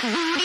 Ha ha ha!